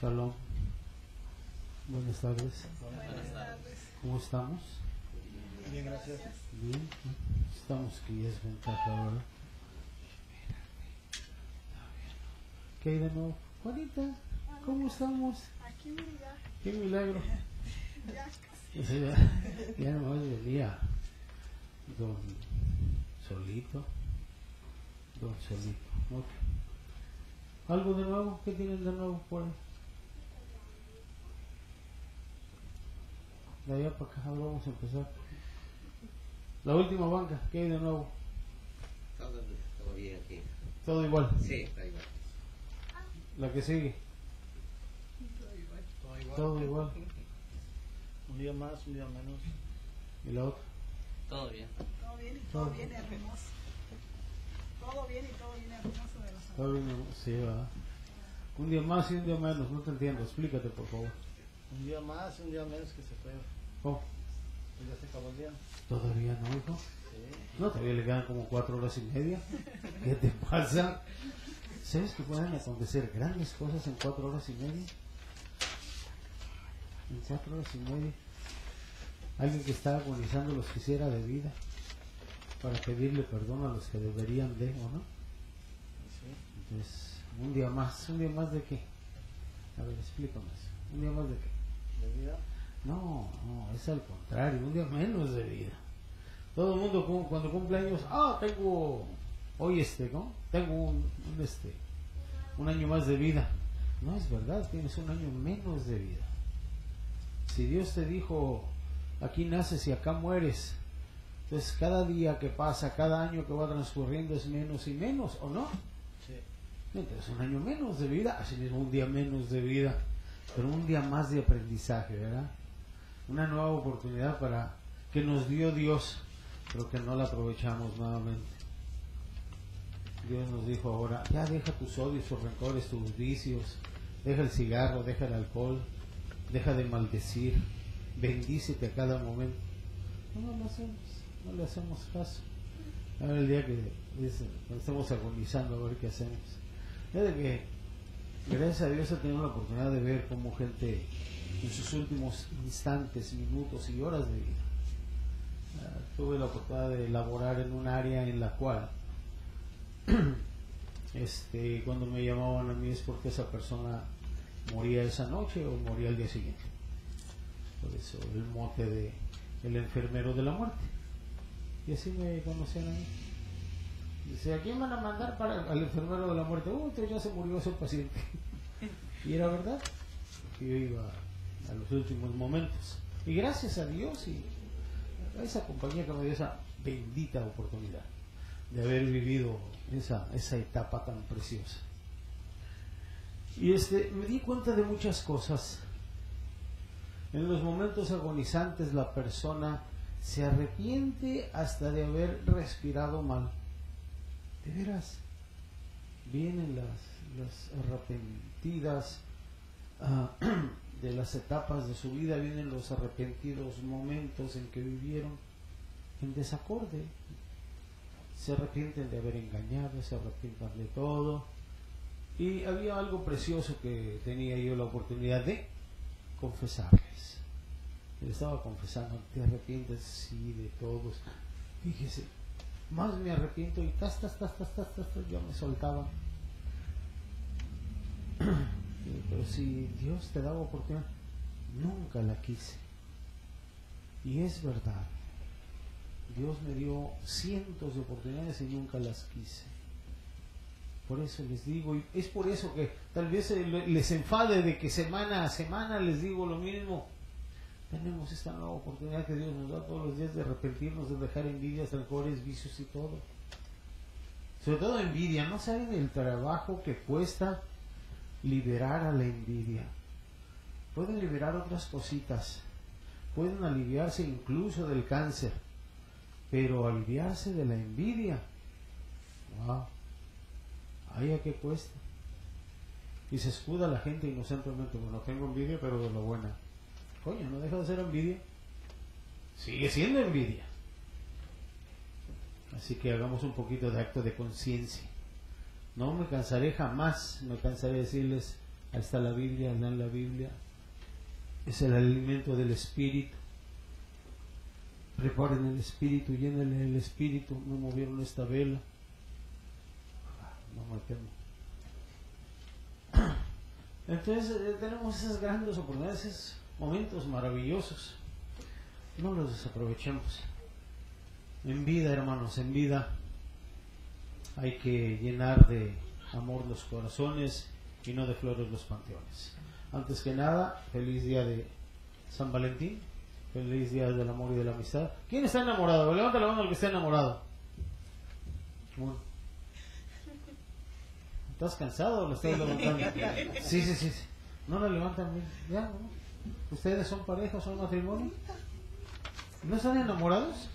Shalom. Buenas tardes. Buenas tardes. ¿Cómo estamos? Bien, gracias. Bien. Estamos aquí, es ventaja ahora. ¿Qué hay de nuevo? Juanita, ¿cómo estamos? Aquí, mira, Qué milagro. Ya casi. O sea, ya, ya nomás venía don Solito. Don Solito. Ok. ¿Algo de nuevo? ¿Qué tienen de nuevo por ahí? De allá para acá, ahora vamos a empezar. La última banca, ¿qué hay de nuevo? Todo, todo bien aquí. Todo igual. Sí, está igual. La que sigue, todo igual. Un día más, un día menos. Y la otra. Todo bien. Todo bien y todo bien hermoso. Todo bien y todo bien hermoso de la salud. Todo bien, sí, va. Un día más y un día menos, no te entiendo. Explícate, por favor. Un día más, un día menos que se fue. Oh, Pues ya se acabó el día. ¿Todavía no, hijo? Sí. No, todavía le quedan como cuatro horas y media. ¿Qué te pasa? ¿Sabes que pueden acontecer grandes cosas en cuatro horas y media? En cuatro horas y media. Alguien que está agonizando los quisiera de vida para pedirle perdón a los que deberían de, ¿o no? Entonces, un día más. ¿Un día más de qué? A ver, explícame eso. ¿Un día más de qué? De vida. No, no, es al contrario, un día menos de vida. Todo el mundo cu- cuando cumple años, ah, tengo, hoy este, ¿no? Tengo un, un, este, un año más de vida. No es verdad, tienes un año menos de vida. Si Dios te dijo, aquí naces y acá mueres, entonces cada día que pasa, cada año que va transcurriendo es menos y menos, ¿o no? Sí. Entonces un año menos de vida, así mismo un día menos de vida, pero un día más de aprendizaje, ¿verdad? Una nueva oportunidad para que nos dio Dios, pero que no la aprovechamos nuevamente. Dios nos dijo ahora, ya deja tus odios, tus rencores, tus vicios, deja el cigarro, deja el alcohol, deja de maldecir, bendícete a cada momento. No, no lo hacemos, no le hacemos caso. A ver el día que estemos agonizando, a ver qué hacemos. Fíjate que, gracias a Dios, he tenido la oportunidad de ver cómo gente en sus últimos instantes, minutos y horas de vida. ah, tuve la oportunidad de elaborar en un área en la cual, este, cuando me llamaban a mí es porque esa persona moría esa noche o moría al día siguiente. Por eso el mote de el enfermero de la muerte. Y así me conocían a mí. Dice, ¿a quién van a mandar para al enfermero de la muerte? Uy, entonces ya se murió ese paciente. y era verdad, que yo iba a los últimos momentos. Y gracias a Dios y a esa compañía que me dio esa bendita oportunidad de haber vivido esa, esa etapa tan preciosa. Y este, me di cuenta de muchas cosas. En los momentos agonizantes la persona se arrepiente hasta de haber respirado mal. De veras, vienen las, las arrepentidas ah, de las etapas de su vida, vienen los arrepentidos momentos en que vivieron en desacorde. Se arrepienten de haber engañado, se arrepientan de todo. Y había algo precioso que tenía yo la oportunidad de confesarles. Le estaba confesando, te arrepientes, sí, de todos. Fíjese, más me arrepiento y tas, tas, tas, tas, tas, tas, tas, yo me soltaba. Pero si Dios te daba oportunidad, nunca la quise. Y es verdad. Dios me dio cientos de oportunidades y nunca las quise. Por eso les digo, y es por eso que tal vez eh, le- les enfade de que semana a semana les digo lo mismo. Tenemos esta nueva oportunidad que Dios nos da todos los días de arrepentirnos, de dejar envidias, rencores, vicios y todo. Sobre todo envidia, no saben el trabajo que cuesta liberar a la envidia. Pueden liberar otras cositas, pueden aliviarse incluso del cáncer, pero aliviarse de la envidia, wow, ay, a qué cuesta. Y se escuda la gente inocentemente, bueno, tengo envidia, pero de lo buena. Coño, no deja de ser envidia. Sigue siendo envidia. Así que hagamos un poquito de acto de conciencia. No me cansaré jamás, me cansaré de decirles, ahí está la Biblia, lean la Biblia. Es el alimento del Espíritu. Preparen el Espíritu, llénenle el Espíritu. No movieron esta vela. No quemo. Entonces eh, tenemos esas grandes oportunidades, esos momentos maravillosos. No los desaprovechemos. En vida, hermanos, en vida hay que llenar de amor los corazones y no de flores los panteones. Antes que nada, feliz día de San Valentín, feliz día del amor y de la amistad. ¿Quién está enamorado? Levanta la mano el que está enamorado. Uno. ¿Estás cansado o lo estás levantando? Sí, sí, sí. No la levantan bien. Ya, ¿no? ¿Ustedes son pareja, son matrimonio? ¿No están enamorados?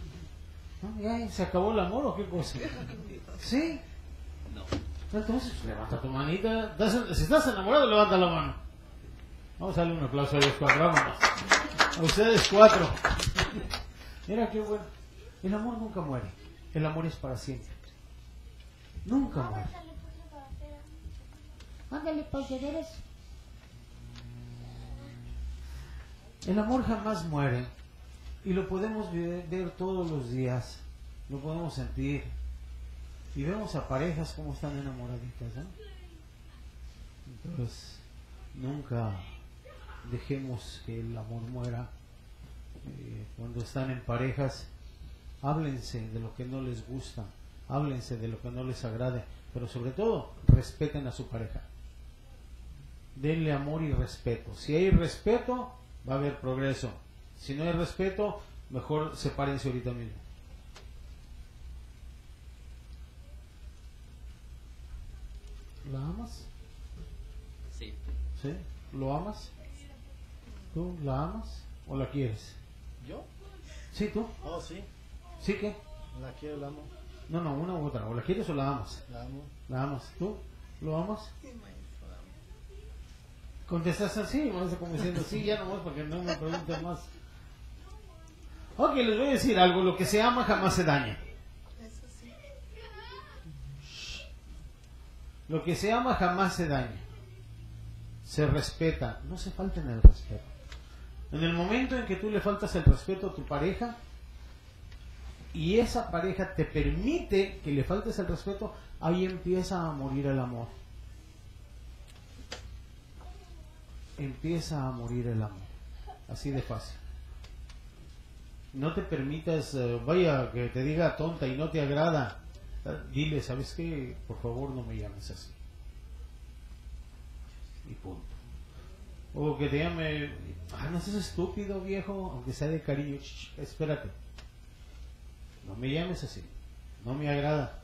¿Ya se acabó el amor o qué cosa? ¿Sí? No. Entonces, levanta tu manita. ¿Estás- Si estás enamorado, levanta la mano. Vamos a darle un aplauso a ellos cuatro. Vámonos. A ustedes cuatro. Mira qué bueno. El amor nunca muere. El amor es para siempre. Nunca muere. Ándale, pues, de veras. El amor jamás muere. Y lo podemos ve- ver todos los días. Lo podemos sentir. Y vemos a parejas como están enamoraditas, ¿no? Entonces, nunca dejemos que el amor muera. Eh, cuando están en parejas, háblense de lo que no les gusta, háblense de lo que no les agrade, pero sobre todo, respeten a su pareja. Denle amor y respeto. Si hay respeto, va a haber progreso. Si no hay respeto, mejor sepárense ahorita mismo. ¿La amas? Sí. ¿Sí? ¿Lo amas? ¿Tú la amas o la quieres? ¿Yo? Sí, tú. Oh, sí. ¿Sí que? La quiero, la amo. No, no, una u otra. ¿O la quieres o la amas? La amo. ¿La amas? ¿Tú? ¿Lo amas? Sí, maestro, amo. Contestas así, maestro, como diciendo sí, ya nomás porque no me pregunten más. Ok, les voy a decir algo. Lo que se ama jamás se daña. Lo que se ama jamás se daña. Se respeta. No se falten el respeto. En el momento en que tú le faltas el respeto a tu pareja y esa pareja te permite que le faltes el respeto, ahí empieza a morir el amor. Empieza a morir el amor. Así de fácil. No te permitas, eh, vaya, que te diga tonta y no te agrada. Dile, ¿sabes qué? Por favor, no me llames así. Y punto. O que te llame, ah, no seas estúpido, viejo, aunque sea de cariño. Ch, espérate. No me llames así. No me agrada.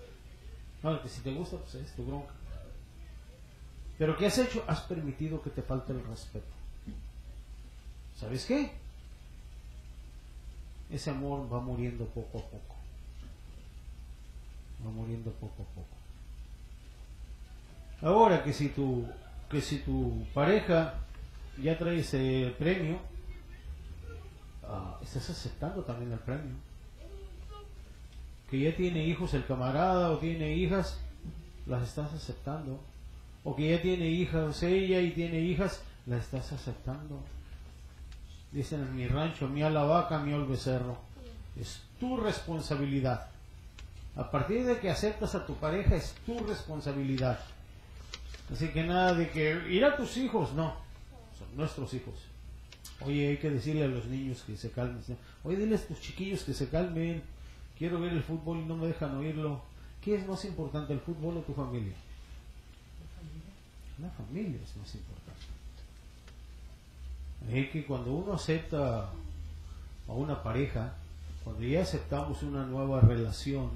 No, que si te gusta, pues es tu bronca. Pero ¿qué has hecho? Has permitido que te falte el respeto. ¿Sabes qué? Ese amor va muriendo poco a poco. Va muriendo poco a poco. Ahora que si tu, que si tu pareja ya trae ese premio, ah, estás aceptando también el premio. Que ya tiene hijos el camarada o tiene hijas, las estás aceptando. Que ya tiene hijas ella y tiene hijas, las estás aceptando. Dicen en mi rancho, mía la vaca, mía el becerro. Es tu responsabilidad. A partir de que aceptas a tu pareja es tu responsabilidad. Así que nada de que ir a tus hijos, no. Son nuestros hijos. Oye, hay que decirle a los niños que se calmen. Oye, dile a tus chiquillos que se calmen. Quiero ver el fútbol y no me dejan oírlo. ¿Qué es más importante, el fútbol o tu familia? La familia es más importante. Es que cuando uno acepta a una pareja, cuando ya aceptamos una nueva relación,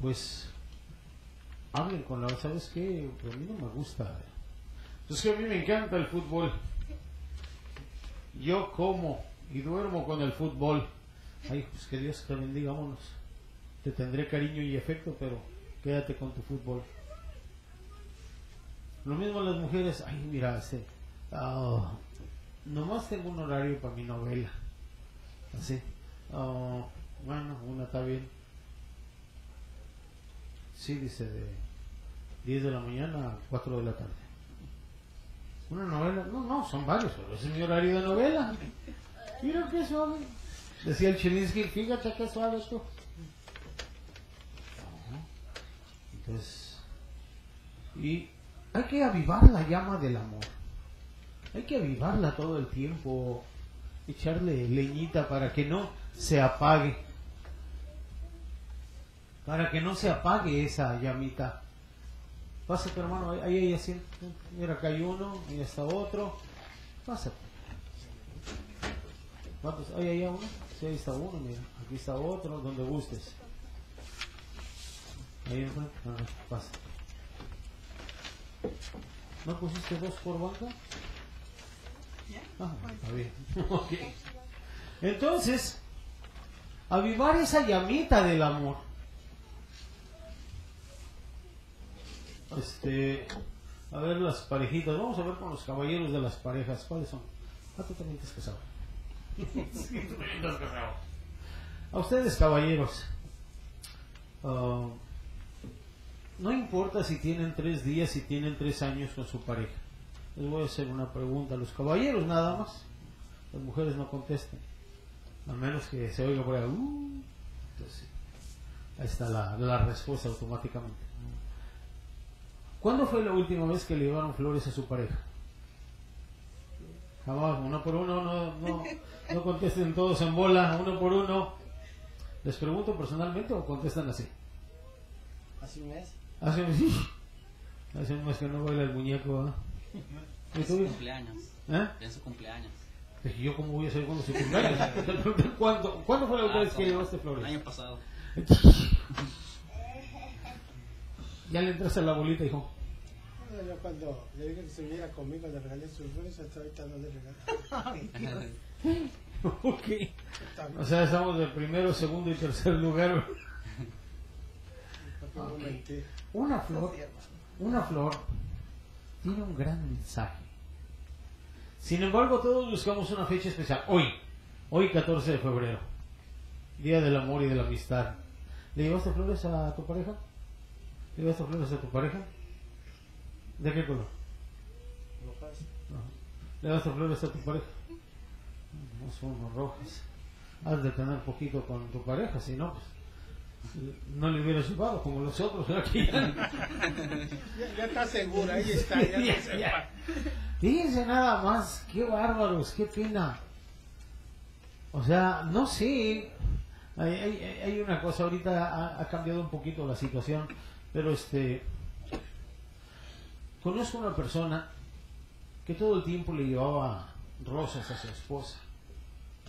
pues hablen con la ¿sabes qué? Pues a mí no me gusta. Es que a mí me encanta el fútbol. Yo como y duermo con el fútbol. Ay, pues que Dios te bendiga, vámonos. Te tendré cariño y afecto, pero quédate con tu fútbol. Lo mismo las mujeres, ay, mira, este, ah, nomás tengo un horario para mi novela. Así. Ah, bueno, una está bien. Sí, dice de 10 de la mañana a 4 de la tarde. Una novela, no, no, son varios, pero ese es mi horario de novela. Mira qué suave. Decía el Chilinsky, fíjate qué suave tú. Entonces, y hay que avivar la llama del amor. Hay que avivarla todo el tiempo, echarle leñita para que no se apague. Para que no se apague esa llamita. Pásate hermano, ahí hay así. Mira, acá hay uno, ahí está otro. Pásate. ¿Cuántos? Ahí hay uno. Sí, ahí está uno, mira. Aquí está otro, donde gustes. Ahí enfrente. Ah, pasa. ¿No pusiste dos por banca? Ah, está bien. Ok. Entonces, avivar esa llamita del amor. Este, a ver las parejitas. Vamos a ver con los caballeros de las parejas. ¿Cuáles son? Ah, tú también casado. Sí, tú también estás casado. A ustedes, caballeros. ah, no importa si tienen tres días, si tienen tres años con su pareja. Les voy a hacer una pregunta a los caballeros nada más. Las mujeres no contesten. A menos que se oiga por ahí. "Uh". Entonces, ahí está la, respuesta automáticamente. ¿Cuándo fue la última vez que le llevaron flores a su pareja? Jamás, uno por uno, no, no, no contesten todos en bola, uno por uno. ¿Les pregunto personalmente o contestan así? Hace un mes. Hace un, hace un mes que no baila el muñeco. ¿ah? ¿Y En tú? su cumpleaños. ¿Eh? En su cumpleaños. Dije, ¿yo cómo voy a saber cuándo se cumpleaños? ¿Cuándo, ¿Cuándo fue la última Ah, vez que como llevaste El flores? año pasado. Ya le entraste a la bolita, hijo. Bueno, Yo cuando le dije que se viniera conmigo le regalé sus flores, hasta ahorita no le regalé. ok. O sea, estamos de primero, segundo y tercer lugar. ¿Para qué voy a Ok. mentir? Una flor, una flor tiene un gran mensaje. Sin embargo, todos buscamos una fecha especial. Hoy, hoy 14 de febrero, Día del Amor y de la Amistad. ¿Le llevaste flores a tu pareja? ¿Le llevaste flores a tu pareja? ¿De qué color? Rojas. ¿Le llevaste flores a tu pareja? No son rojas. Has de tener poquito con tu pareja, si no, pues no le hubieras llevado como los otros. Que ya- está segura, ahí está, ya Ya, se ya. Fíjense nada más, qué bárbaros, qué pena. O sea, no sé. Hay, hay- hay una cosa, ahorita ha, ha cambiado un poquito la situación, pero este. Conozco una persona que todo el tiempo le llevaba rosas a su esposa.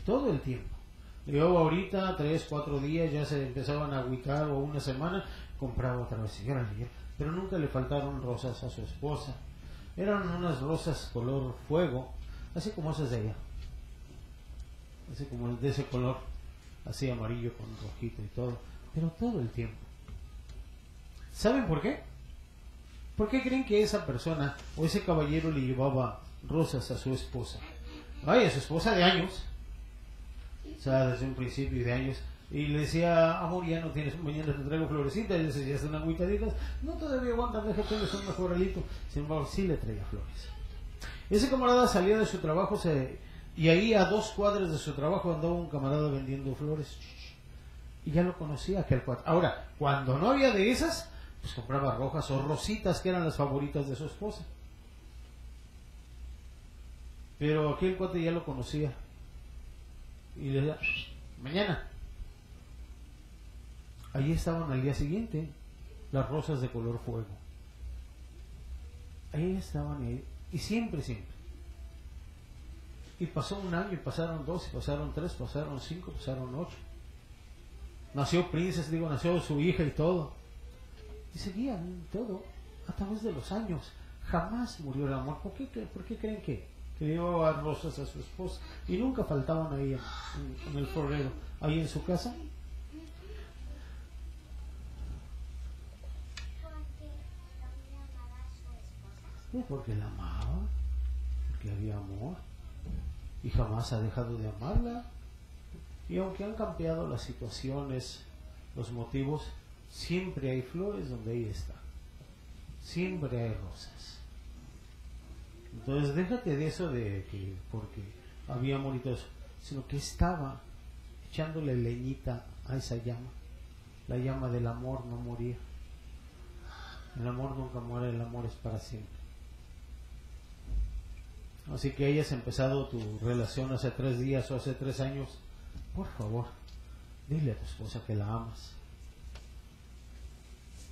Todo el tiempo. Llevaba ahorita, tres, cuatro días, ya se empezaban a agüitar o una semana, compraba otra vez. Y. Pero nunca le faltaron rosas a su esposa. Eran unas rosas color fuego, así como esas de allá. Así como de ese color, así amarillo con rojito y todo. Pero todo el tiempo. ¿Saben por qué? ¿Por qué creen que esa persona o ese caballero le llevaba rosas a su esposa? Ay, a su esposa de años. O desde un principio de años. Y le decía, amor, ya no tienes, mañana te traigo florecitas. Y le decía, ya están agüitaditas. No, todavía aguantan, déjate, es un mejor alito. Sin embargo, sí le traía flores. Ese camarada salía de su trabajo y ahí a dos cuadras de su trabajo andaba un camarada vendiendo flores. Y ya lo conocía aquel cuate. Ahora, cuando no había de esas, pues compraba rojas o rositas que eran las favoritas de su esposa. Pero aquel cuate ya lo conocía. Y le decía, mañana. Allí estaban al día siguiente las rosas de color fuego. Ahí estaban y, y siempre, siempre. Y pasó un año, y pasaron dos, y pasaron tres, pasaron cinco, pasaron ocho. Nació Princess, digo, nació su hija y todo. Y seguían todo a través de los años. Jamás murió el amor. ¿Por qué, por qué creen que, que llevaba rosas a su esposa? Y nunca faltaban ahí en, en- el florero, ahí en su casa. A. Pues porque la amaba, porque había amor. y jamás ha dejado de amarla. Y aunque han cambiado las situaciones, los motivos, siempre hay flores donde ella está. Siempre hay rosas. Entonces déjate de eso de que porque había eso, sino que estaba echándole leñita a esa llama. La llama del amor no moría. El amor nunca muere, el amor es para siempre. Así que hayas empezado tu relación hace tres días o hace tres años, por favor, dile a tu esposa que la amas.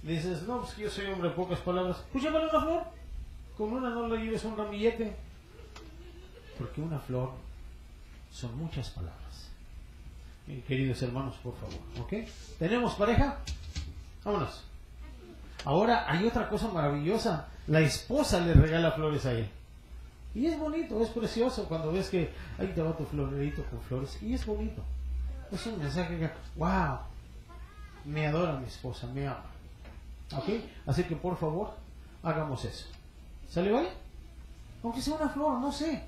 Dices, no, pues yo soy hombre de pocas palabras. Pues. Con una no le lleves un ramillete. Porque una flor son muchas palabras. Queridos hermanos, por favor. ¿Ok? ¿Tenemos pareja? Vámonos. Ahora hay otra cosa maravillosa. La esposa le regala flores a él. Y es bonito, es precioso cuando ves que ahí te va tu florerito con flores. Y es bonito. Es un mensaje que, wow, me adora mi esposa, me ama. ¿Ok? Así que por favor, hagamos eso. ¿Sale, vale? Aunque sea una flor, no sé.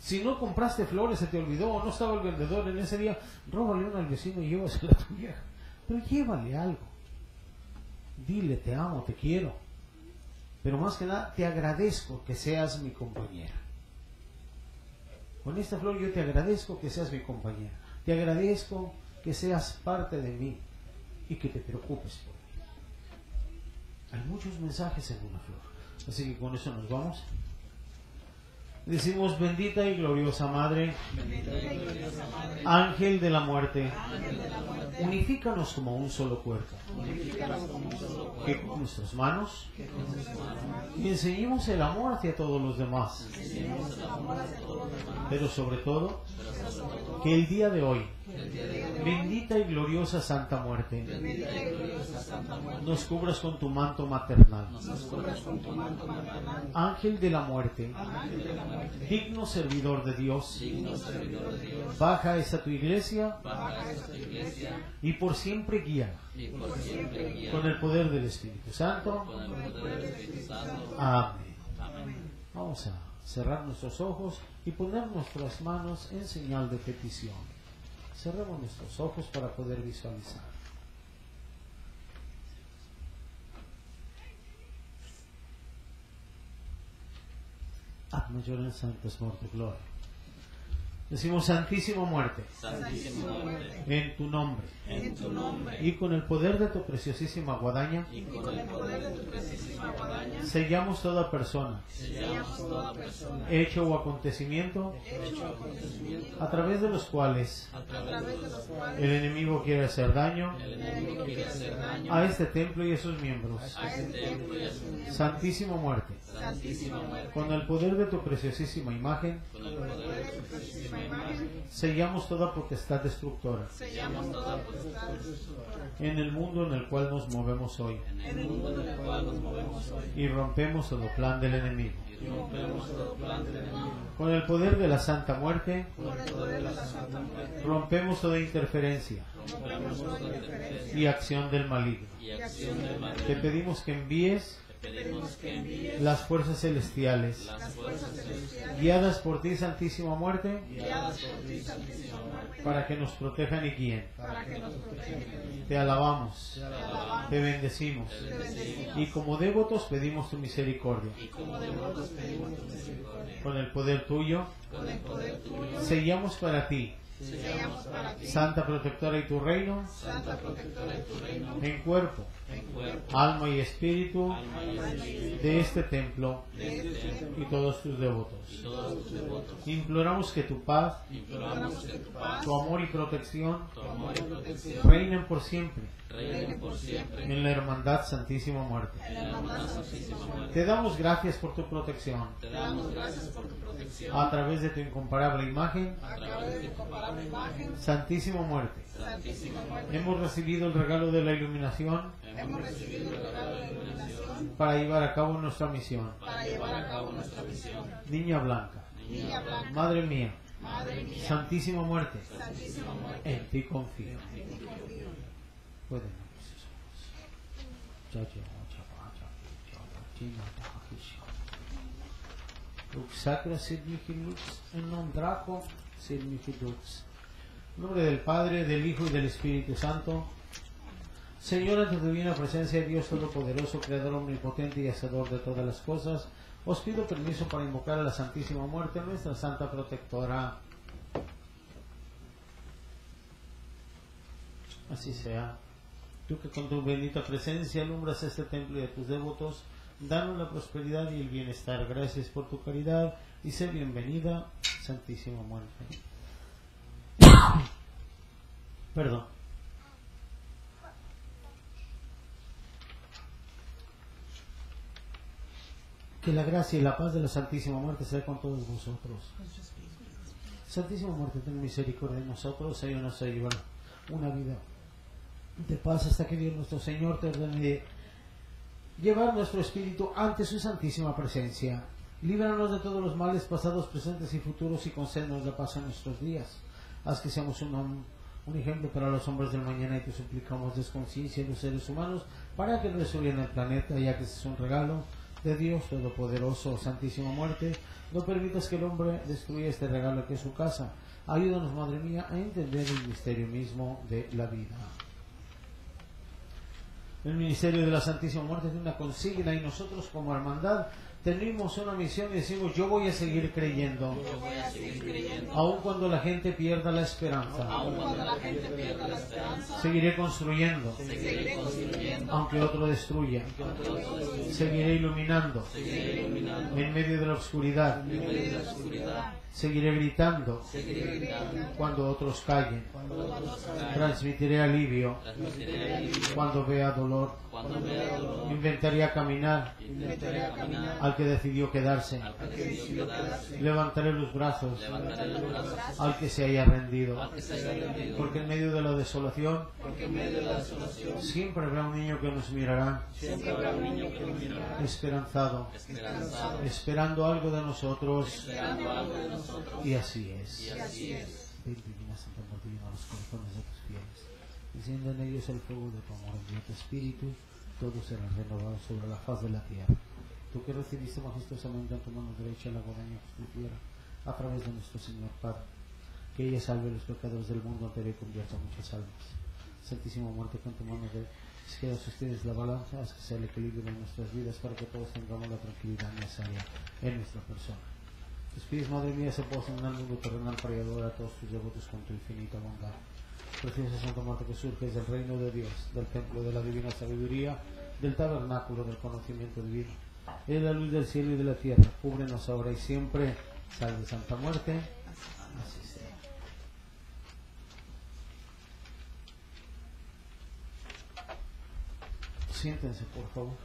Si no compraste flores, se te olvidó, o no estaba el vendedor en ese día, róbale una al vecino y llévasela a tu vieja. Pero llévale algo. Dile, te amo, te quiero. Pero más que nada, te agradezco que seas mi compañera. Con esta flor yo te agradezco que seas mi compañera. Te agradezco que seas parte de mí y que te preocupes por mí. Hay muchos mensajes en una flor. Así que con eso nos vamos. Decimos bendita y gloriosa Madre, Ángel de la muerte, unifícanos como un solo cuerpo. Que con nuestras manos y enseñemos el amor hacia todos los demás. Pero sobre todo, que el día de hoy, bendita y gloriosa Santa Muerte, nos cubras con tu manto maternal. Ángel de la muerte, digno servidor de Dios, baja esta tu iglesia. Y por siempre guía. Con el poder del Espíritu Santo. Amén. Vamos a cerrar nuestros ojos y poner nuestras manos en señal de petición. Cerremos nuestros ojos para poder visualizar. Ad majorem sanctus morte gloria. Decimos Santísima Muerte, Santísima muerte, en tu nombre, en tu nombre. Y con el poder de tu preciosísima guadaña, y con el poder de tu precisísima guadaña, sellamos toda persona, sellamos toda persona, hecho o acontecimiento, hecho acontecimiento, a través de los cuales a través de los cuales el enemigo quiere hacer daño. el enemigo quiere hacer daño. A este templo y a sus miembros. a este templo y a su Santísima Muerte, santísima muerte, con el poder de tu preciosísima imagen, con el poder Sellamos toda potestad destructora. En el mundo en el cual nos movemos hoy. Y rompemos todo plan del enemigo. Con el poder de la Santa Muerte, rompemos toda interferencia y acción del maligno. Te pedimos que envíes pedimos que envíes las fuerzas celestiales, las fuerzas celestiales. Guiadas por ti, Santísima Muerte, guiadas por ti, santísima muerte, para que nos protejan y guíen. para que nos protejan. Te alabamos, Te alabamos, te bendecimos. Te bendecimos, y como devotos pedimos tu misericordia. y como devotos pedimos tu misericordia. Con el poder tuyo, Con el poder tuyo, sellamos para ti, sellamos para ti, Santa Protectora y tu reino, Santa Protectora de tu reino, en cuerpo, en cuerpo, alma y espíritu alma y espíritu, de este templo de este templo. y todos tus devotos. y todos tus devotos. Imploramos que tu paz, Imploramos que tu paz, tu amor y protección tu amor y protección reinen por siempre reinen por siempre en la hermandad Santísima Muerte. en la hermandad santísima muerte. Te damos gracias por tu protección Te damos gracias por tu protección a través de tu incomparable imagen, a través de tu comparable imagen, Santísima Muerte. santísima muerte. Hemos recibido el regalo de la iluminación Hemos recibido el regalo de iluminación para llevar a cabo nuestra misión. para llevar a cabo nuestra misión. Niña Blanca, Niña blanca, Madre mía, Madre mía, Santísima Muerte, santísima muerte. en ti confío. 各种叫叫叫叫叫 latina, Luxacra Lux, en nombraco Lux. En nombre del Padre, del Hijo y del Espíritu Santo. Señor, en tu divina presencia, Dios Todopoderoso, Creador Omnipotente y Hacedor de todas las cosas, os pido permiso para invocar a la Santísima Muerte, nuestra Santa Protectora. Así sea. Que con tu bendita presencia alumbras este templo de tus devotos, danos la prosperidad y el bienestar. Gracias por tu caridad y sé bienvenida, Santísima Muerte. Perdón. Que la gracia y la paz de la Santísima Muerte sea con todos vosotros. Santísima Muerte, ten misericordia de nosotros, ayúdanos a llevar una vida de paz hasta que Dios nuestro Señor te ordene llevar nuestro espíritu ante su santísima presencia. Líbranos de todos los males pasados, presentes y futuros y concédenos la paz en nuestros días. Haz que seamos un, un ejemplo para los hombres del mañana y te suplicamos desconciencia en los seres humanos para que destruyan el planeta, ya que es un regalo de Dios Todopoderoso, Santísima Muerte. No permitas que el hombre destruya este regalo que es su casa. Ayúdanos, Madre mía, a entender el misterio mismo de la vida. El ministerio de la Santísima Muerte es una consigna y nosotros como hermandad tenemos una misión y decimos yo voy a seguir creyendo. Aun cuando la gente pierda la esperanza. Seguiré construyendo. Aunque otro destruya. Seguiré iluminando. En medio de la oscuridad. Seguiré gritando. Cuando otros callen. Transmitiré alivio. Cuando vea dolor. Inventaría caminar. Al que decidió quedarse. Levantaré los brazos. Al que se haya rendido. Porque en medio de la desolación siempre habrá un niño que nos mirará. esperanzado, esperando algo de nosotros. Y así es. Ven, divina Santa Muerte, llena los corazones de Enciende en ellos el fuego de tu amor, envía tu espíritu, todos serán renovados sobre la faz de la tierra. Tú que recibiste majestuosamente en tu mano derecha la guadaña que tierra, a través de nuestro Señor Padre, que ella salve a los pecadores del mundo entero y convierta muchas almas. Santísima muerte, con tu mano de izquierda ustedes la balanza, haz que sea el equilibrio en nuestras vidas para que todos tengamos la tranquilidad necesaria en nuestra persona. Tus pies, Madre mía, se posan en el mundo terrenal para ayudar a todos tus devotos con tu infinita bondad. Preciosa Santa Muerte que surges del reino de Dios, del templo de la divina sabiduría, del tabernáculo del conocimiento divino. Es la luz del cielo y de la tierra. Cúbrenos ahora y siempre. Salve Santa Muerte. Así sea. Siéntense, por favor.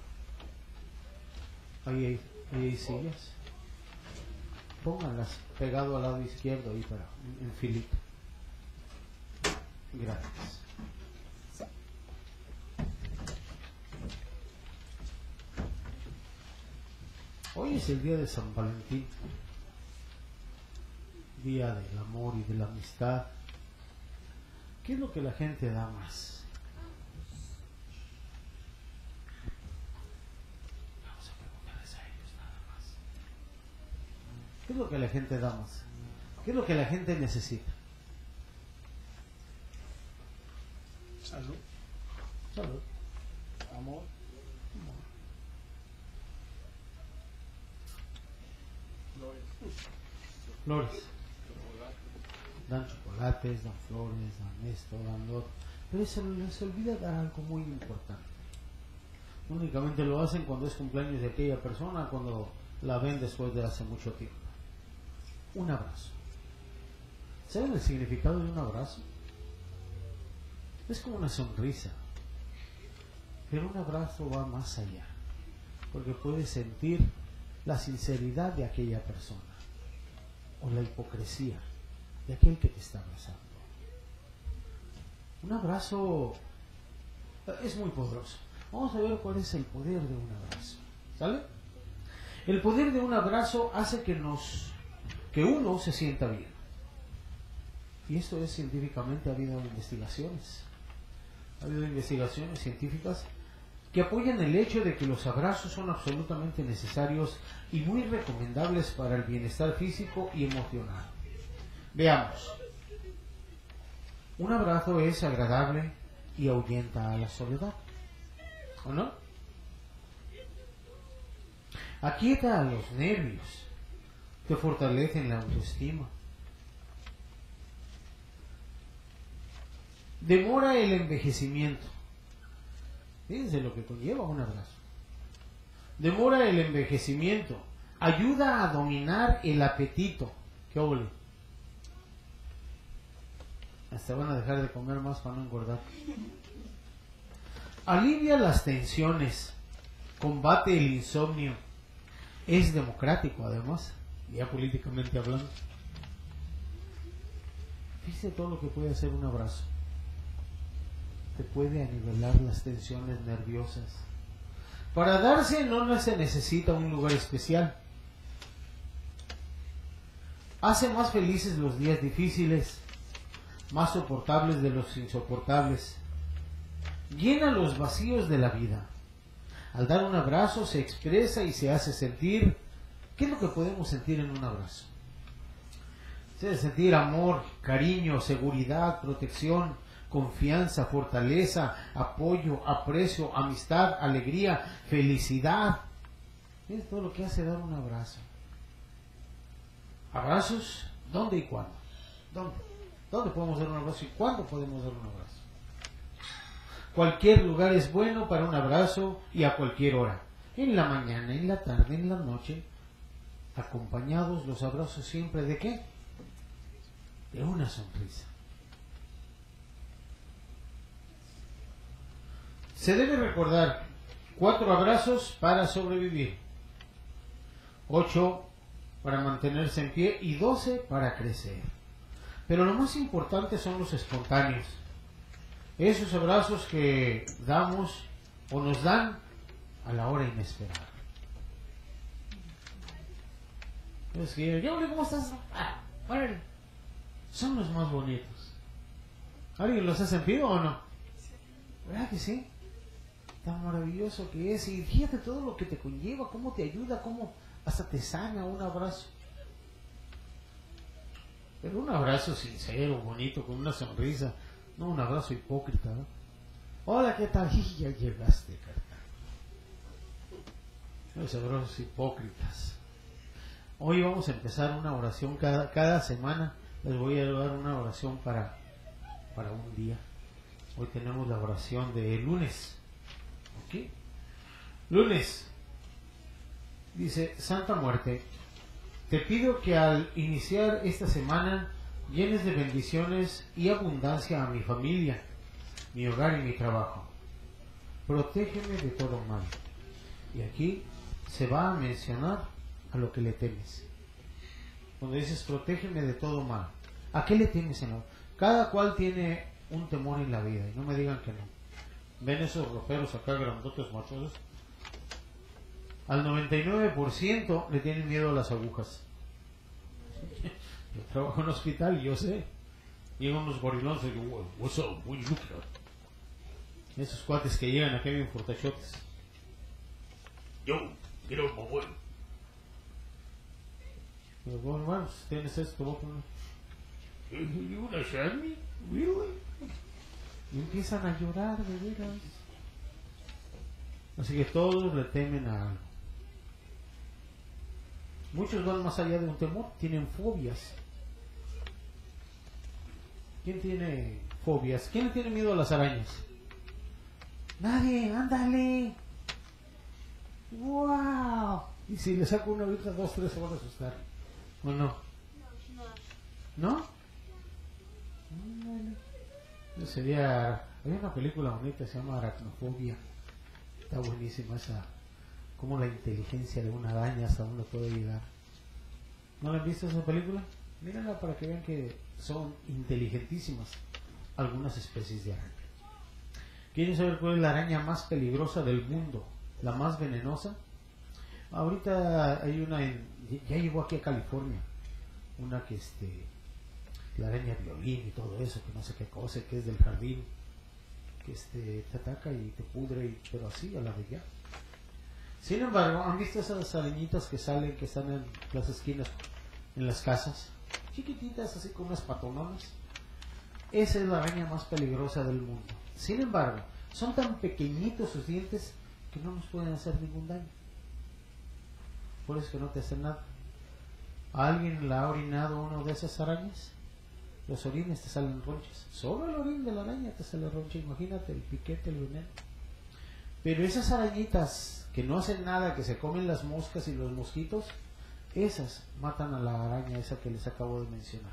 Ahí hay, ahí hay sillas. Pónganlas pegado al lado izquierdo ahí para en filito. Gracias. Hoy es el día de San Valentín, día del amor y de la amistad. ¿Qué es lo que la gente da más? Vamos a preguntarles a ellos nada más. ¿Qué es lo que la gente da más? ¿Qué es lo que la gente necesita? Salud, Salud. amor. Flores. Dan chocolates, dan flores, dan esto, dan lo otro. Pero se les olvida dar algo muy importante. Únicamente lo hacen cuando es cumpleaños de aquella persona, cuando la ven después de hace mucho tiempo. Un abrazo. ¿Saben el significado de un abrazo? Es como una sonrisa. Pero un abrazo va más allá. Porque puedes sentir la sinceridad de aquella persona o la hipocresía de aquel que te está abrazando. Un abrazo eh, es muy poderoso. Vamos a ver cuál es el poder de un abrazo. ¿Sale? El poder de un abrazo hace que nos que uno se sienta bien. Y esto es científicamente ha habido investigaciones. Ha habido investigaciones científicas que apoyan el hecho de que los abrazos son absolutamente necesarios y muy recomendables para el bienestar físico y emocional. Veamos. Un abrazo es agradable y ahuyenta a la soledad. ¿O no? Aquieta a los nervios, te fortalece en la autoestima. Demora el envejecimiento. Fíjense lo que conlleva un abrazo. Demora el envejecimiento. Ayuda a dominar el apetito. ¿Qué ole? Hasta van a dejar de comer más para no engordar. Alivia las tensiones. Combate el insomnio. Es democrático además, ya políticamente hablando. Fíjese todo lo que puede hacer un abrazo. Te puede anivelar las tensiones nerviosas. Para darse no se necesita un lugar especial. Hace más felices los días difíciles, más soportables de los insoportables. Llena los vacíos de la vida. Al dar un abrazo se expresa y se hace sentir. ¿Qué es lo que podemos sentir en un abrazo? Se sentir amor, cariño, seguridad, protección, confianza, fortaleza, apoyo, aprecio, amistad, alegría, felicidad. Es todo lo que hace dar un abrazo. ¿Abrazos? ¿Dónde y cuándo? ¿Dónde? ¿Dónde podemos dar un abrazo y cuándo podemos dar un abrazo? Cualquier lugar es bueno para un abrazo y a cualquier hora. En la mañana, en la tarde, en la noche. Acompañados los abrazos siempre de qué? De una sonrisa. Se debe recordar cuatro abrazos para sobrevivir, ocho para mantenerse en pie y doce para crecer. Pero lo más importante son los espontáneos. Esos abrazos que damos o nos dan a la hora inesperada. Es que, ¿cómo estás? Ah. Son los más bonitos. ¿Alguien los ha sentido o no? ¿Verdad que sí? Tan maravilloso que es. Y fíjate todo lo que te conlleva, cómo te ayuda, cómo hasta te sana un abrazo. Pero un abrazo sincero, bonito, con una sonrisa. No un abrazo hipócrita. Hola, ¿qué tal? Ya llegaste, carnal. Los abrazos hipócritas. Hoy vamos a empezar una oración cada, cada semana. Les voy a dar una oración para, para un día. Hoy tenemos la oración de lunes. Lunes. Dice, Santa Muerte, te pido que al iniciar esta semana llenes de bendiciones y abundancia a mi familia, mi hogar y mi trabajo. Protégeme de todo mal. Y aquí se va a mencionar a lo que le temes. Cuando dices protégeme de todo mal, ¿a qué le temes, Señor? Cada cual tiene un temor en la vida y no me digan que no. ¿Ven esos roperos acá grandotes machosos? Al 99% le tienen miedo a las agujas. Yo trabajo en un hospital yo sé. Llegan unos gorilones y digo, what's up, what you? Esos cuates que llegan aquí bien fortachotes. Yo, out my way. Digo, bueno, hermanos, tienes esto, vos poner. You wanna me? Really? Y empiezan a llorar de veras. Así que todos le temen a algo. Muchos van más allá de un temor, tienen fobias. ¿Quién tiene fobias? ¿Quién le tiene miedo a las arañas? Nadie, ándale. ¡Wow! Y si le saco una ahorita, dos, tres se van a asustar. ¿O no? ¿No? Ándale. Sería. Hay una película bonita, se llama Aracnofobia. Está buenísima esa. Cómo la inteligencia de una araña hasta dónde puede llegar. ¿No la han visto esa película? Mírenla para que vean que son inteligentísimas algunas especies de araña. ¿Quieren saber cuál es la araña más peligrosa del mundo? ¿La más venenosa? Ahorita hay una, en, ya llegó aquí a California, una que este, la araña violín y todo eso, que no sé qué cosa, que es del jardín, que este, te ataca y te pudre, y- pero así a la de ya. Sin embargo, ¿han visto esas arañitas que salen, que están en las esquinas, en las casas? Chiquititas, así con unas patononas. Esa es la araña más peligrosa del mundo. Sin embargo, son tan pequeñitos sus dientes que no nos pueden hacer ningún daño. Por eso que no te hacen nada. ¿A alguien le ha orinado uno de esas arañas? Los orines te salen ronchas. Solo el orín de la araña te sale roncha. Imagínate el piquete, el veneno. Pero esas arañitas que no hacen nada, que se comen las moscas y los mosquitos, esas matan a la araña esa que les acabo de mencionar.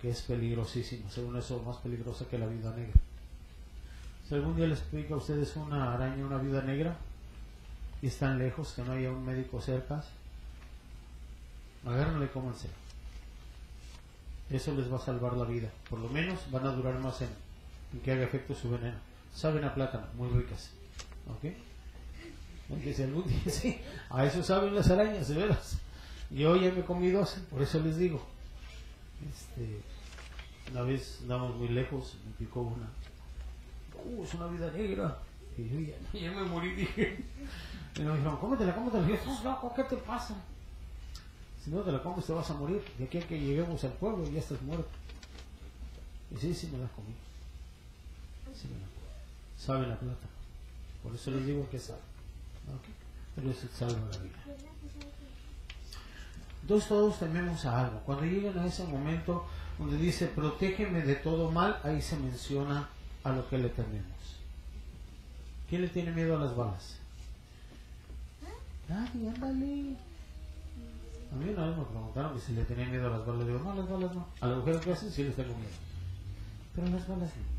Que es peligrosísima. Según eso, más peligrosa que la viuda negra. Si algún día les explico a ustedes una araña, una viuda negra, y están lejos, que no haya un médico cerca, agárrenle y cómansela. Eso les va a salvar la vida. Por lo menos van a durar más en, que haga efecto su veneno. Saben a plátano, muy ricas. ¿Ok? Sí, a eso saben las arañas, de veras. Yo ya me comí dos, por eso les digo. Este, una vez andamos muy lejos, me picó una. Uh, es una vida negra. Y yo ya, me morí, dije. Y me dijeron, cómetela, cómetela. Y yo, loco, ¿qué te pasa? Si no te la comes te vas a morir. De aquí a que lleguemos al pueblo ya estás muerto. Y sí, sí me la comí. Sí me la comí. Sabe la plata. Por eso les digo que sabe. Pero salva la vida. Entonces todos tememos a algo. Cuando lleguen a ese momento donde dice, protégeme de todo mal, ahí se menciona a lo que le tememos. ¿Quién le tiene miedo a las balas? Nadie, ándale. A mí una vez me preguntaron si le tenía miedo a las balas. Digo, no, las balas no. A las mujeres que hacen sí les tengo miedo. Pero a las balas no.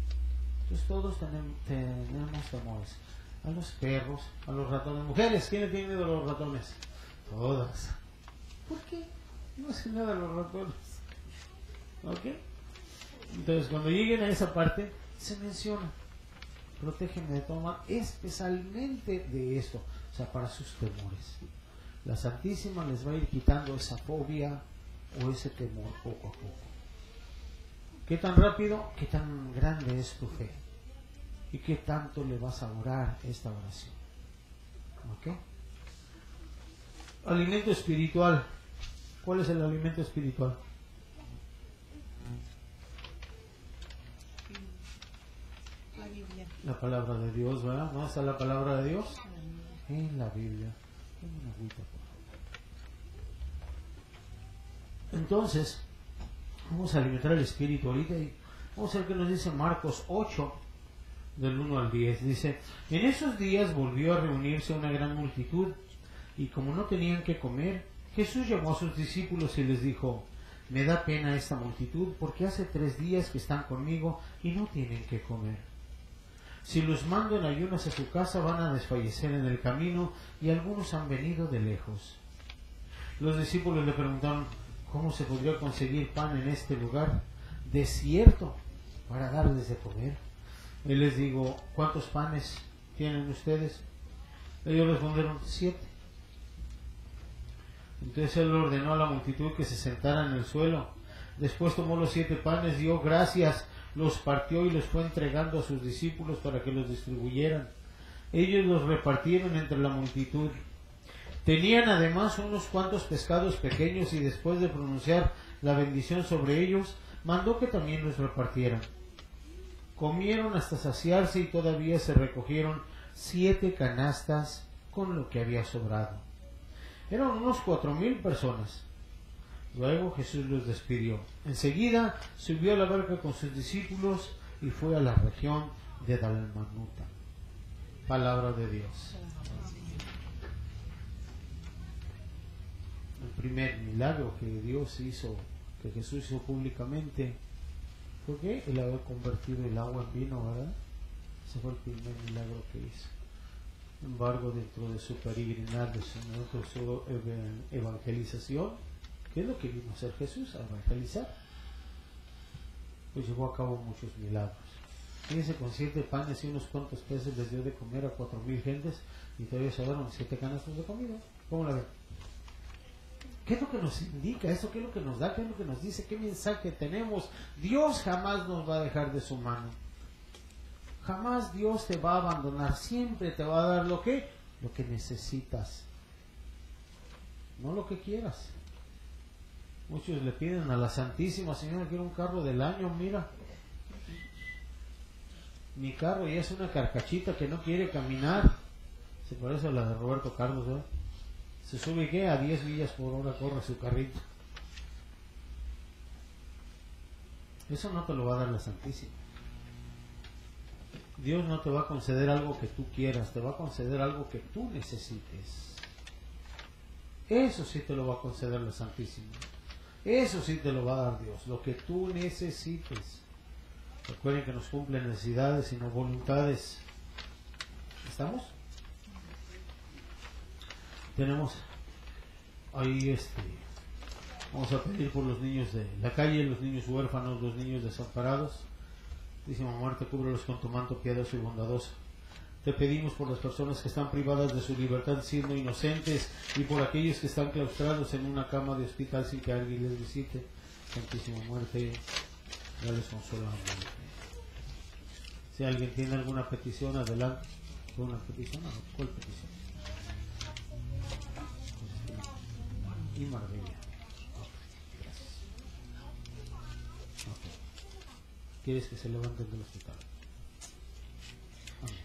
Entonces todos tenem- tenemos temores. A los perros, a los ratones. Mujeres, ¿quién le tiene miedo a los ratones? Todas. ¿Por qué? No sé nada de los ratones. ¿Ok? Entonces cuando lleguen a esa parte, se menciona. Protégeme de todo mal, especialmente de esto. O sea, para sus temores. La Santísima les va a ir quitando esa fobia o ese temor poco a poco. ¿Qué tan rápido? ¿Qué tan grande es tu fe? ¿Y qué tanto le vas a orar esta oración? ¿Ok? Alimento espiritual. ¿Cuál es el alimento espiritual? La Biblia. La palabra de Dios, ¿verdad? ¿No está la palabra de Dios? En la Biblia por favor. Entonces, vamos a alimentar el espíritu ahorita y vamos a ver qué nos dice Marcos 8, del 1 al 10. Dice, en esos días volvió a reunirse una gran multitud y como no tenían que comer, Jesús llamó a sus discípulos y les dijo, me da pena esta multitud porque hace tres días que están conmigo y no tienen que comer. Si los mando en ayunas a su casa van a desfallecer en el camino y algunos han venido de lejos. Los discípulos le preguntaron, ¿cómo se podría conseguir pan en este lugar desierto para darles de comer? Él les digo, ¿cuántos panes tienen ustedes? Ellos respondieron, siete. Entonces él ordenó a la multitud que se sentara en el suelo. Después tomó los siete panes, dio gracias, los partió y los fue entregando a sus discípulos para que los distribuyeran. Ellos los repartieron entre la multitud. Tenían además unos cuantos pescados pequeños y después de pronunciar la bendición sobre ellos, mandó que también los repartieran. Comieron hasta saciarse y todavía se recogieron siete canastas con lo que había sobrado. Eran unos cuatro mil personas. Luego Jesús los despidió. Enseguida subió a la barca con sus discípulos y fue a la región de Dalmanuta. Palabra de Dios. El primer milagro que Dios hizo, que Jesús hizo públicamente, fue que el haber convertido el agua en vino, ¿verdad? Ese fue el primer milagro que hizo. Sin embargo, dentro de su peregrinar, de su, evangelización, ¿qué es lo que vino a hacer Jesús? A evangelizar. Pues llevó a cabo muchos milagros. Fíjense, con siete panes y unos cuantos peces les dio de comer a cuatro mil gentes y todavía sobraron siete canastos de comida. ¿Cómo la ven? ¿Qué es lo que nos indica? ¿Eso qué es lo que nos da? ¿Qué es lo que nos dice? ¿Qué mensaje tenemos? Dios jamás nos va a dejar de su mano. Jamás Dios te va a abandonar, siempre te va a dar lo que lo que necesitas. No lo que quieras. Muchos le piden a la Santísima Señora quiero un carro del año, mira. Mi carro ya es una carcachita que no quiere caminar. Se parece a la de Roberto Carlos, ¿verdad? Se sube que a 10 millas por hora corre su carrito. Eso no te lo va a dar la Santísima. Dios no te va a conceder algo que tú quieras, te va a conceder algo que tú necesites. Eso sí te lo va a conceder la Santísima. Eso sí te lo va a dar Dios, lo que tú necesites. Recuerden que nos cumplen necesidades y no voluntades. ¿Estamos? Tenemos ahí este. Vamos a pedir por los niños de la calle, los niños huérfanos, los niños desamparados. Dice muerte, cúbrelos con tu manto piadoso y bondadoso. Te pedimos por las personas que están privadas de su libertad siendo inocentes y por aquellos que están claustrados en una cama de hospital sin que alguien les visite. Santísima muerte, dales consuelo. Si alguien tiene alguna petición, adelante. ¿Una petición? ¿Cuál petición? Y maravilla. Ok, gracias. Ok. ¿Quieres que se levanten del hospital? Amén.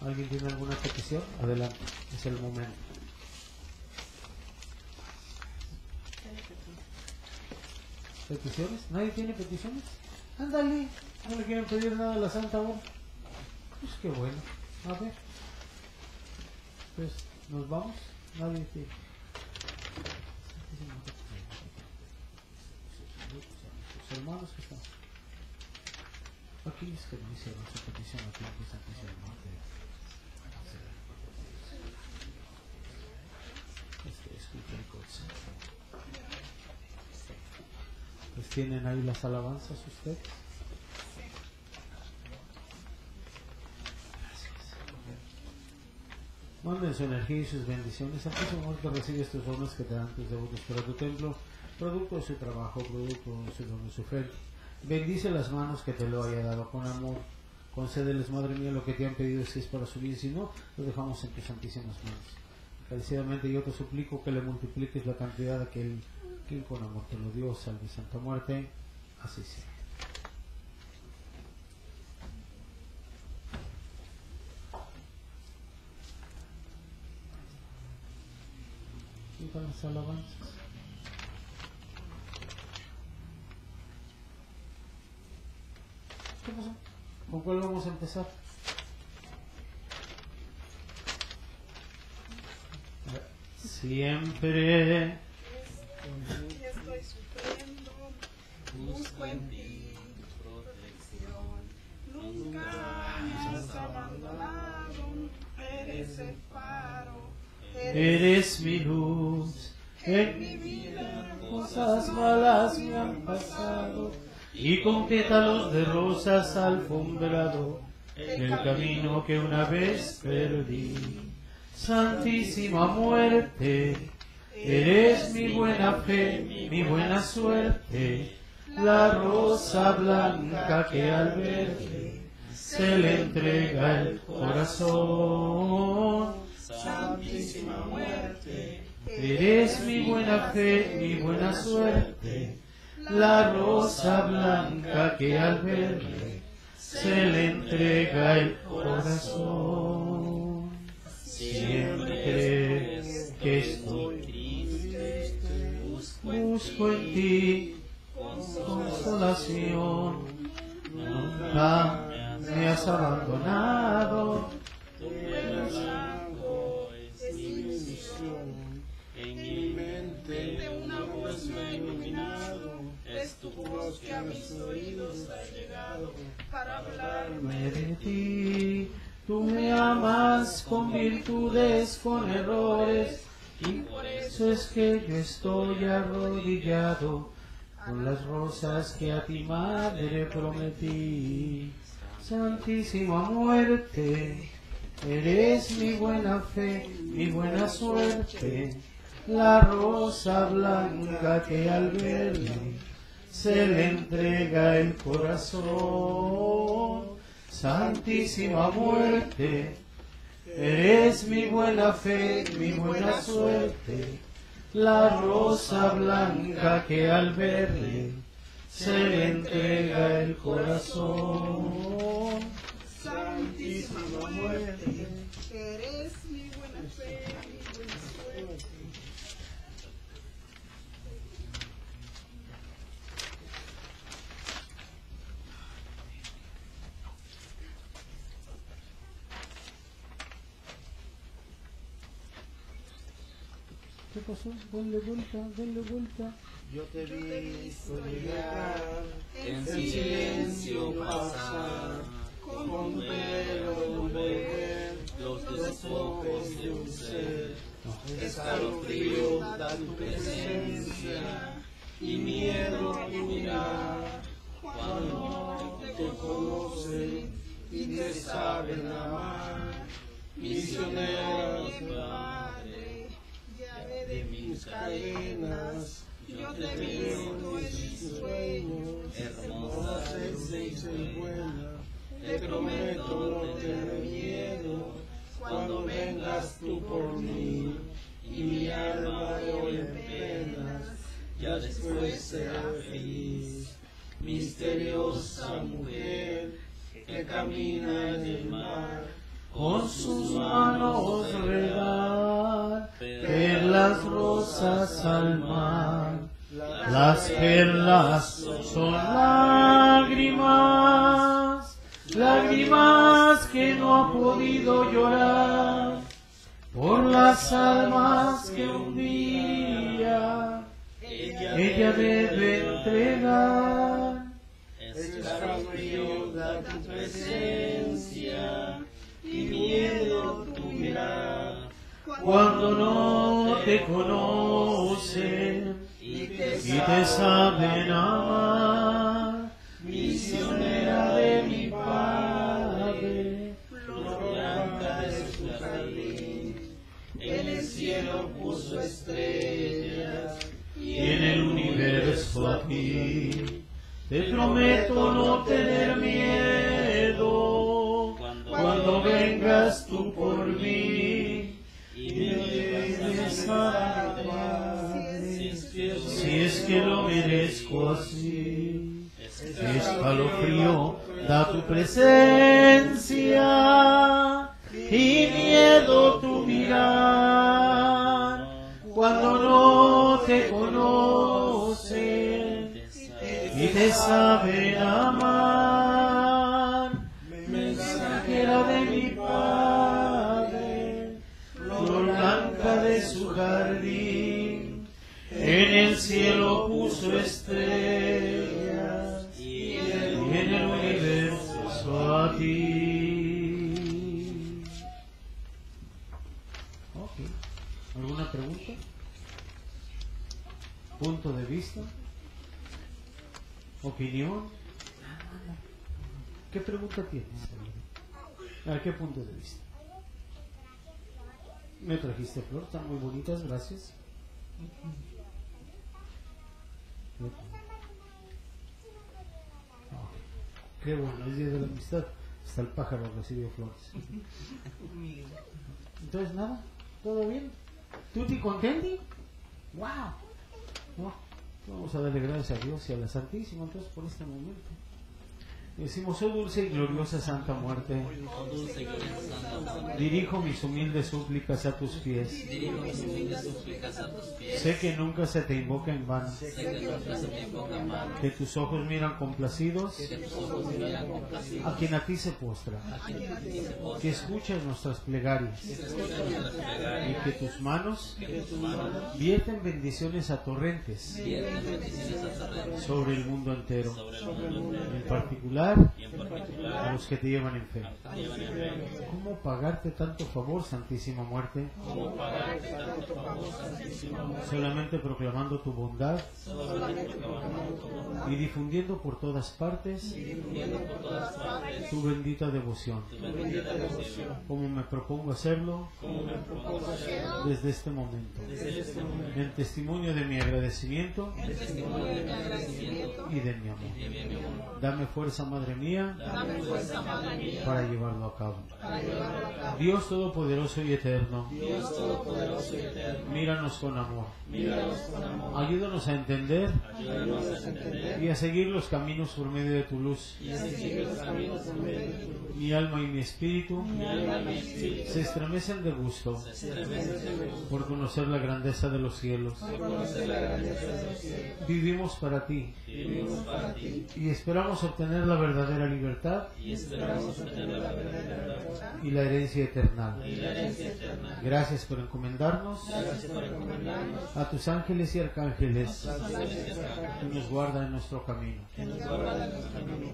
¿Alguien tiene alguna petición? Adelante, es el momento. ¿Peticiones? ¿Nadie tiene peticiones? Ándale, no le quieren pedir nada a la Santa Voz. Pues qué bueno. A ver. Pues, ¿nos vamos? Nadie tiene. Sus hermanos que están. Aquí es que me hicieron petición aquí en Santísima Muerte. Este es cualquier cosa. Pues tienen ahí las alabanzas ustedes. Manden su energía y sus bendiciones. Amor que recibe estos dones que te dan tus devotos para tu templo, producto de su trabajo, producto de su de su fe. Bendice las manos que te lo haya dado con amor. Concédeles, Madre mía, lo que te han pedido si es para su bien, si no, lo dejamos en tus santísimas manos. Encarecidamente yo te suplico que le multipliques la cantidad de aquel quien con amor te lo dio, salve Santa Muerte, así sea. ¿Qué tal las alabanzas? ¿Qué pasó? ¿Con cuál vamos a empezar? Siempre estoy sufriendo, busco en ti protección. Nunca me has abandonado, eres el faro, eres mi luz. En mi vida cosas malas me han pasado y con pétalos de rosas alfombrado el camino que una vez perdí. Santísima muerte, eres mi buena fe, mi buena suerte, la rosa blanca que al verde se le entrega el corazón. Santísima muerte, eres mi buena fe, mi buena suerte, la rosa blanca que al verde se le entrega el corazón. Siempre que estoy triste, busco en ti consolación. Nunca me has abandonado. En mi mente una voz me ha iluminado. Es tu voz que a mis oídos ha llegado para hablarme. Me de ti, tú me amas con virtudes, con errores, y por eso es que yo estoy arrodillado con las rosas que a ti madre prometí. Santísima muerte, eres mi buena fe, mi buena suerte, la rosa blanca que al verme se le entrega el corazón. Santísima muerte, eres mi buena fe, mi buena suerte, la rosa blanca que al verle se le entrega el corazón. Santísima muerte, eres mi buena fe, mi buena suerte. ¿Qué pasó? Denle vuelta, denle vuelta. Yo te he visto llegar, En en silencio pasar, con pelo envolver los los ojos de un ser. Escalofrío da tu presencia y miedo tu mirar. Cuando te conocen y te saben amar, misionero Padre, llave de mis cadenas, yo te veo en mis sueños, hermosa, dulce y buena. Te prometo no tener miedo cuando vengas tú por mí y mi alma de hoy en penas ya después será feliz. Misteriosa mujer que camina en el mar Con sus manos regar perlas rosas al mar. Las perlas son lágrimas, lágrimas que no ha podido llorar por las almas que un día ella debe entregar. Escalofrío da tu presencia y miedo tu mirar. Cuando no te conocen y te saben amar, misionera de mi Padre, flor blanca de su jardín. En el cielo puso estrellas y en el universo a ti. Te prometo no tener miedo cuando vengas tú por mí Si es que lo merezco así, escalofrío da tu presencia y miedo tu mirar cuando no te conocen y te saben amar. Cielo puso estrellas y en el universo a ti. Ok. ¿Alguna pregunta? ¿Punto de vista? ¿Opinión? ¿Qué pregunta tienes? ¿A qué punto de vista? Me trajiste flor, están muy bonitas, gracias. Qué bueno, es día de la amistad. Hasta el pájaro recibió flores. Entonces, nada, ¿todo bien? ¿Tutti contenti? ¡Wow! Vamos a darle gracias a Dios y a la Santísima entonces por este momento. Decimos, oh dulce y gloriosa Santa Muerte, dirijo mis humildes súplicas a tus pies. Sé que nunca se te invoca en vano, que tus ojos miran complacidos a quien a ti se postra, que escuchas nuestras plegarias y que tus manos vierten bendiciones a torrentes sobre el mundo entero, en particular particular a los que te llevan en fe. ¿Cómo pagarte tanto favor, Santísima Muerte? Solamente proclamando tu bondad y difundiendo por todas partes tu bendita devoción. Como me propongo hacerlo desde este momento. este. En testimonio de mi agradecimiento y de mi amor. Dame fuerza Madre mía, para llevarlo a cabo. Dios Todopoderoso y Eterno, míranos con amor. Ayúdanos a entender y a seguir los caminos por medio de tu luz. Mi alma y mi espíritu se estremecen de gusto por conocer la grandeza de los cielos. Vivimos para ti. y esperamos obtener la verdadera libertad y esperamos obtener la verdadera verdad y la herencia eterna. y la herencia eterna. Gracias por encomendarnos Gracias por encomendarnos a tus ángeles y arcángeles ángeles y que nos guardan en nuestro camino. en nuestro.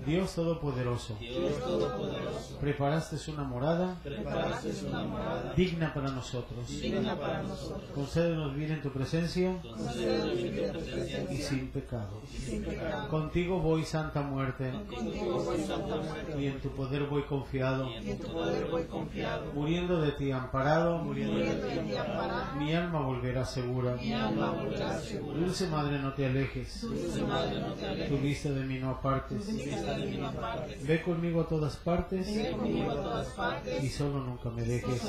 Dios Todopoderoso, Dios Todopoderoso, preparaste una morada preparaste una morada digna para nosotros. digna para nosotros. Concédenos bien en tu presencia Concédenos en tu presencia y sin pecado. Sin pecado. Contigo voy, Santa Muerte, Contigo voy, Santa Muerte, y en tu poder voy confiado, y en tu poder voy confiado. muriendo de ti amparado, Muriendo de ti amparado, mi alma volverá segura. mi alma volverá segura. Dulce Madre, no te alejes, Dulce Madre, no te alejes, tu vista de mí no apartes. vista de mí no apartes. Ve conmigo a todas partes Ven conmigo a todas partes, y solo nunca me dejes.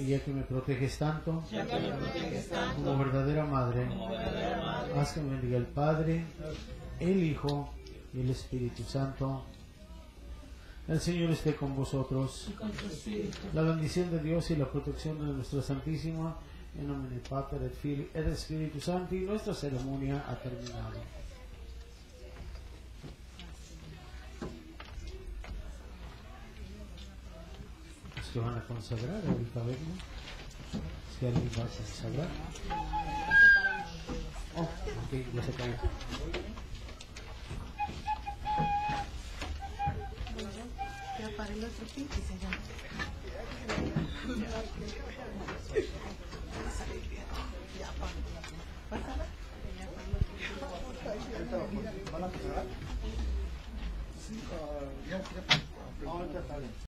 Y ya que me proteges tanto, Ya que me proteges tanto, como verdadera madre, verdadera Madre, haz que me bendiga el Padre, el Hijo y el Espíritu Santo. El Señor esté con vosotros. con. La bendición de Dios y la protección de nuestra Santísima, en nombre del Padre, del y del Espíritu Santo, y nuestra ceremonia ha terminado. Los que van a consagrar, ahorita vemos. Si alguien va a consagrar. Oh, ok, ya se cayó. Ya para el otro piso y se llama.